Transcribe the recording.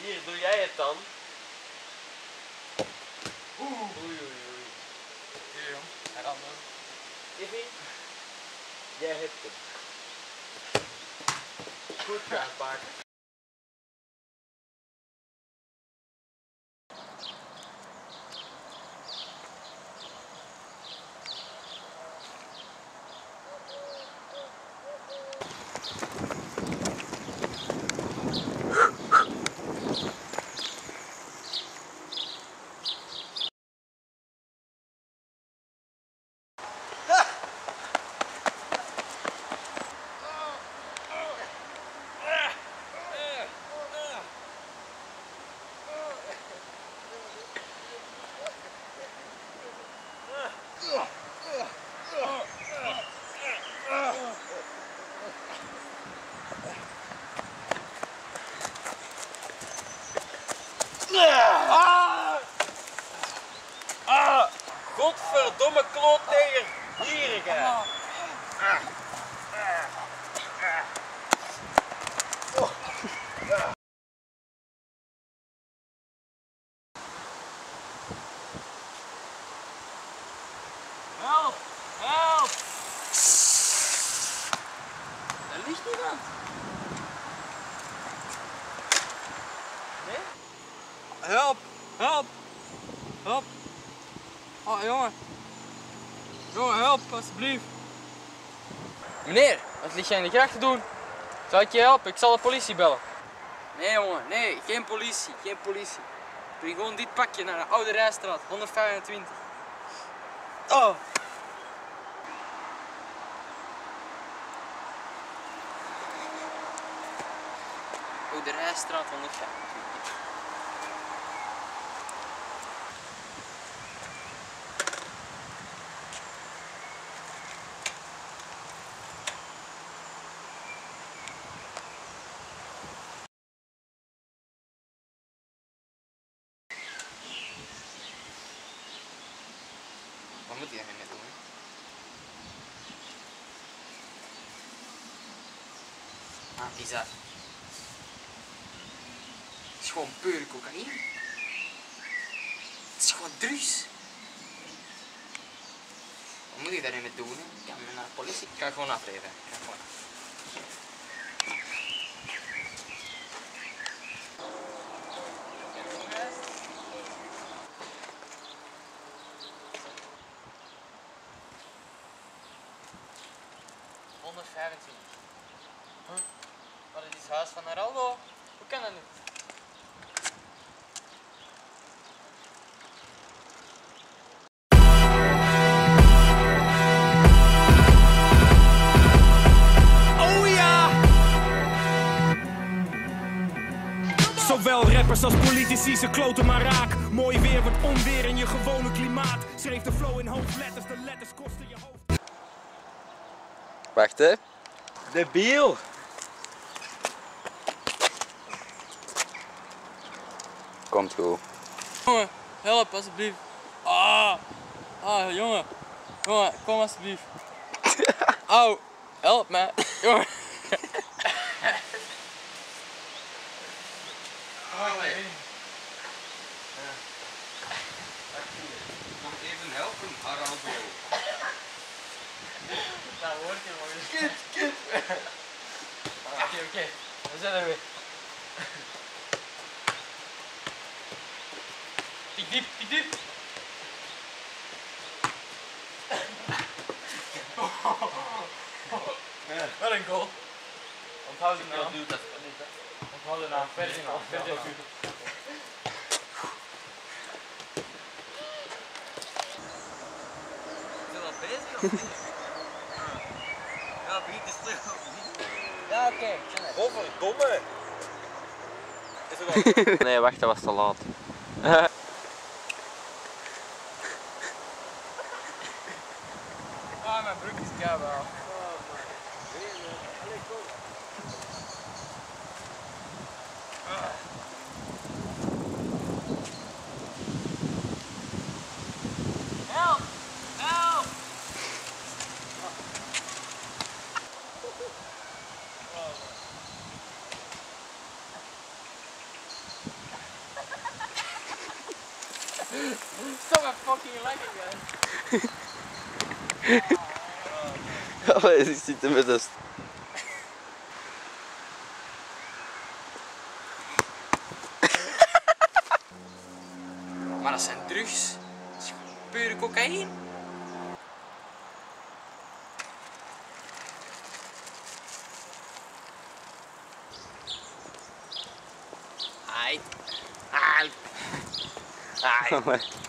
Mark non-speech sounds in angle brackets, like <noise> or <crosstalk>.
Hier, doe jij het dan? Oeh. Oei, oei, oei. Hier, jong. En dan jij hebt hem. Goed gedaan, paard. Godverdomme klootneger! Hier, ga! Help! Help! Daar ligt iemand. Nee? Help! Help! Help! Oh jongen! Jongen, help alsjeblieft! Meneer, wat lig jij in de gracht te doen? Zal ik je helpen? Ik zal de politie bellen. Nee jongen, nee, geen politie, geen politie. Breng gewoon dit pakje naar de Oude Rijstraat, 125. Oh! Oude Rijstraat, 125. Wat moet hij daarmee doen? Ah, dat? Het is gewoon pure cocaïne. Het is gewoon drugs. Wat moet ik daarmee mee doen? Ik kan naar de politie. Ik ga gewoon afleveren. Ik ga gewoon af. ...125. Huh? Maar dit is het huis van Araldo. Hoe kan dat niet? Zowel rappers als politici, ze kloten maar raak. Mooi weer wordt onweer in je gewone klimaat. Schreef de flow in hoofdletters, de letters kosten je hoofd. Wacht hè. Debiel! Komt goed. Jongen, help alsjeblieft. Ah, ah jongen. Jongen, kom alsjeblieft. <laughs> Au, help me. Jongen. Even helpen, Araldo. Dat hoort je eens. Kut, kut. Oké, oké. We zijn er weer. Diep, tik diep. Wat een goal. Onthoud de naam. Onthoud de naam. Ferdinand. Ferdinand. Bezig? Ja, begint te terug. Ja, oké. Godverdomme! Is er al... <laughs> Nee, wacht, dat was te laat. <laughs> go, Val. Help! <laughs> Fucking leg again. <laughs> Hij zit er met een... st- Maar dat zijn drugs. Dat is pure cocaïne. Ai. Ai. Ai. <laughs>